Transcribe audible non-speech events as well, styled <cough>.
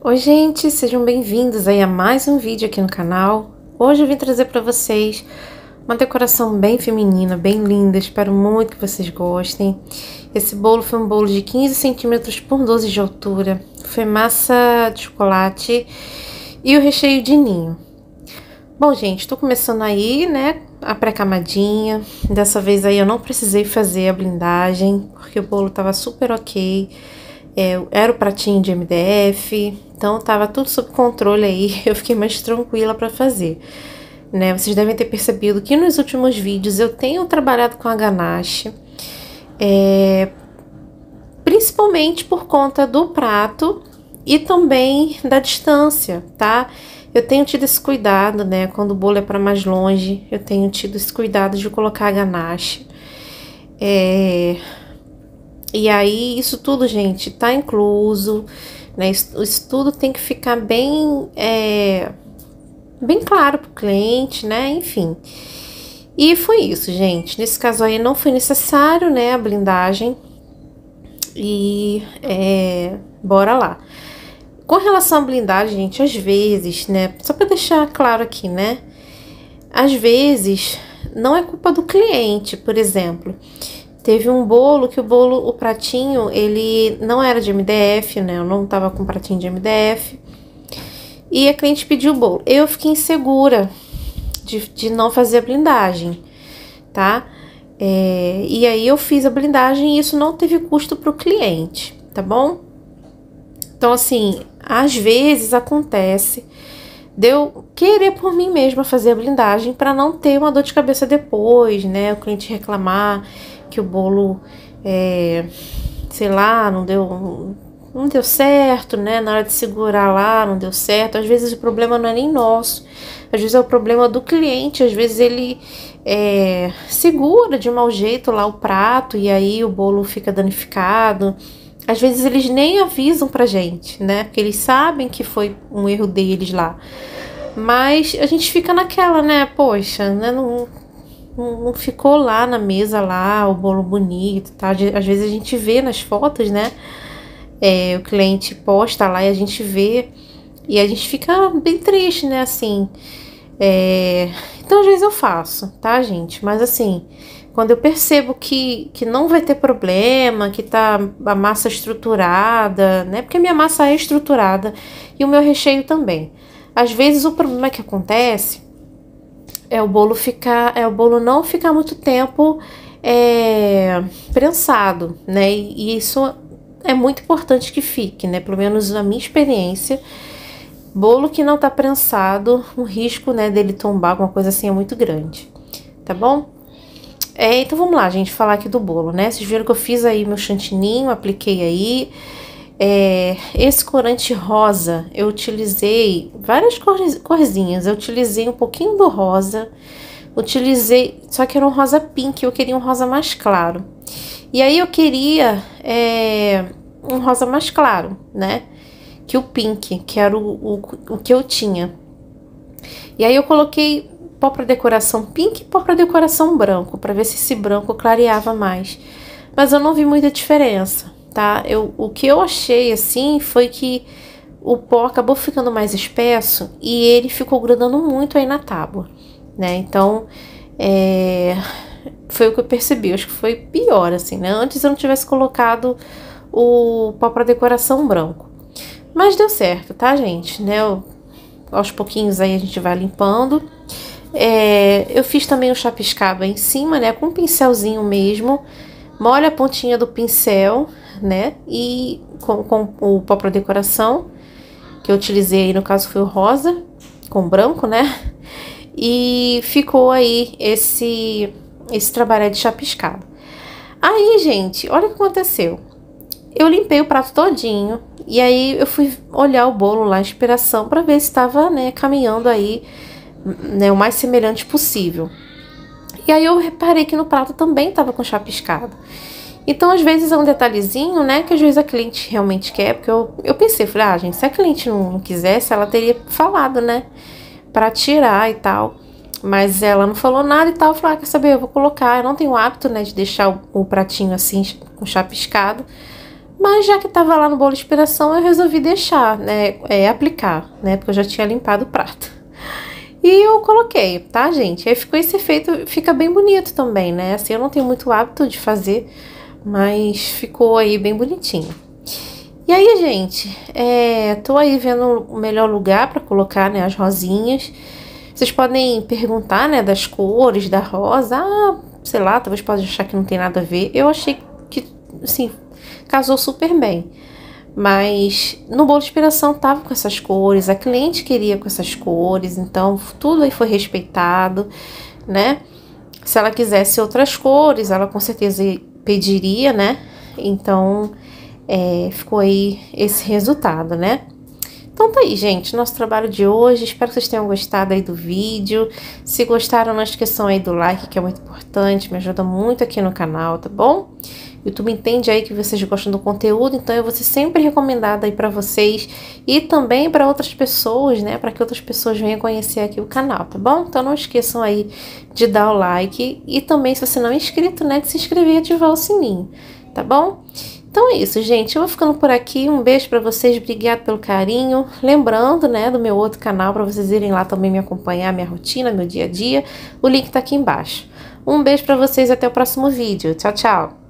Oi gente, sejam bem-vindos aí a mais um vídeo aqui no canal. Hoje eu vim trazer para vocês uma decoração bem feminina, bem linda, espero muito que vocês gostem. Esse bolo foi um bolo de 15 centímetros por 12 de altura, foi massa de chocolate e o recheio de ninho. Bom gente, tô começando aí, né, a pré-camadinha. Dessa vez aí eu não precisei fazer a blindagem, porque o bolo tava super ok. É, era o pratinho de MDF, então tava tudo sob controle aí, <laughs> eu fiquei mais tranquila para fazer. Né? Vocês devem ter percebido que nos últimos vídeos eu tenho trabalhado com a ganache, é, principalmente por conta do prato e também da distância, tá? Eu tenho tido esse cuidado, né? Quando o bolo é para mais longe, eu tenho tido esse cuidado de colocar a ganache. É, e aí, isso tudo, gente, tá incluso, né? Isso, isso tudo tem que ficar bem, é, bem claro pro cliente, né? Enfim. E foi isso, gente. Nesse caso aí não foi necessário, né, a blindagem. E é, bora lá. Com relação à blindagem, gente, às vezes, né, só para deixar claro aqui, né? Às vezes não é culpa do cliente, por exemplo. Teve um bolo que o bolo, o pratinho, ele não era de MDF, né? Eu não tava com pratinho de MDF. E a cliente pediu o bolo. Eu fiquei insegura de, de não fazer a blindagem, tá? É, e aí eu fiz a blindagem e isso não teve custo para o cliente, tá bom? Então, assim, às vezes acontece de eu querer por mim mesma fazer a blindagem para não ter uma dor de cabeça depois, né? O cliente reclamar que o bolo, é, sei lá, não deu, não deu certo, né? Na hora de segurar lá, não deu certo. Às vezes o problema não é nem nosso, às vezes é o problema do cliente. Às vezes ele é, segura de mau jeito lá o prato e aí o bolo fica danificado. Às vezes eles nem avisam pra gente, né? Porque eles sabem que foi um erro deles lá. Mas a gente fica naquela, né? Poxa, né? Não, não ficou lá na mesa lá o bolo bonito, tá? Às vezes a gente vê nas fotos, né? É, o cliente posta lá e a gente vê e a gente fica bem triste, né? Assim, é... então às vezes eu faço, tá, gente? Mas assim, quando eu percebo que, que não vai ter problema, que tá a massa estruturada, né? Porque a minha massa é estruturada e o meu recheio também. Às vezes o problema que acontece é o bolo ficar, é o bolo não ficar muito tempo é, prensado, né? E isso é muito importante que fique, né? Pelo menos na minha experiência, bolo que não tá prensado, o risco, né, dele tombar, alguma coisa assim, é muito grande, tá bom? É, então vamos lá, gente, falar aqui do bolo, né? Vocês viram que eu fiz aí meu chantininho, apliquei aí, é, esse corante rosa, eu utilizei várias corzinhas. Eu utilizei um pouquinho do rosa, utilizei, só que era um rosa pink, eu queria um rosa mais claro. E aí eu queria é, um rosa mais claro, né? Que o pink, que era o, o, o que eu tinha. E aí eu coloquei pó para decoração pink e pó para decoração branco, para ver se esse branco clareava mais. Mas eu não vi muita diferença tá? Eu, o que eu achei assim foi que o pó acabou ficando mais espesso e ele ficou grudando muito aí na tábua, né? Então, é, foi o que eu percebi. Acho que foi pior, assim, né? Antes eu não tivesse colocado o pó para decoração branco. Mas deu certo, tá, gente? Né? Eu, aos pouquinhos aí a gente vai limpando. É, eu fiz também o chapiscado em cima, né? Com um pincelzinho mesmo. Molha a pontinha do pincel né? E com, com o pó para decoração, que eu utilizei aí, no caso foi o rosa, com branco, né? E ficou aí esse, esse trabalho de chapiscado. Aí, gente, olha o que aconteceu. Eu limpei o prato todinho e aí eu fui olhar o bolo lá, inspiração, para ver se estava, né, caminhando aí, né, o mais semelhante possível. E aí eu reparei que no prato também estava com chapiscado. Então, às vezes, é um detalhezinho, né, que às vezes a cliente realmente quer, porque eu, eu pensei, falei, ah, gente, se a cliente não, quisesse, ela teria falado, né, para tirar e tal. Mas ela não falou nada e tal, eu falei, ah, quer saber, eu vou colocar. Eu não tenho hábito, né, de deixar o, o pratinho assim, com chapiscado. Mas já que estava lá no bolo de inspiração, eu resolvi deixar, né, é, aplicar, né, porque eu já tinha limpado o prato. E eu coloquei, tá, gente? Aí ficou esse efeito, fica bem bonito também, né? Assim, eu não tenho muito hábito de fazer, mas ficou aí bem bonitinho. E aí, gente, é, tô aí vendo o melhor lugar para colocar, né, as rosinhas. Vocês podem perguntar, né, das cores da rosa. Ah, sei lá, talvez pode achar que não tem nada a ver. Eu achei que, assim, casou super bem. Mas no bolo de inspiração tava com essas cores, a cliente queria com essas cores, então tudo aí foi respeitado, né? Se ela quisesse outras cores, ela com certeza pediria, né? Então é, ficou aí esse resultado, né? Então tá aí, gente, nosso trabalho de hoje. Espero que vocês tenham gostado aí do vídeo. Se gostaram, não esqueçam aí do like, que é muito importante, me ajuda muito aqui no canal, tá bom? YouTube entende aí que vocês gostam do conteúdo, então eu vou ser sempre recomendada aí para vocês e também para outras pessoas, né, para que outras pessoas venham conhecer aqui o canal, tá bom? Então não esqueçam aí de dar o like e também se você não é inscrito, né, de se inscrever e ativar o sininho, tá bom? Então é isso, gente. Eu vou ficando por aqui. Um beijo para vocês. Obrigado pelo carinho. Lembrando, né, do meu outro canal para vocês irem lá também me acompanhar, minha rotina, meu dia a dia. O link tá aqui embaixo. Um beijo para vocês e até o próximo vídeo. Tchau, tchau.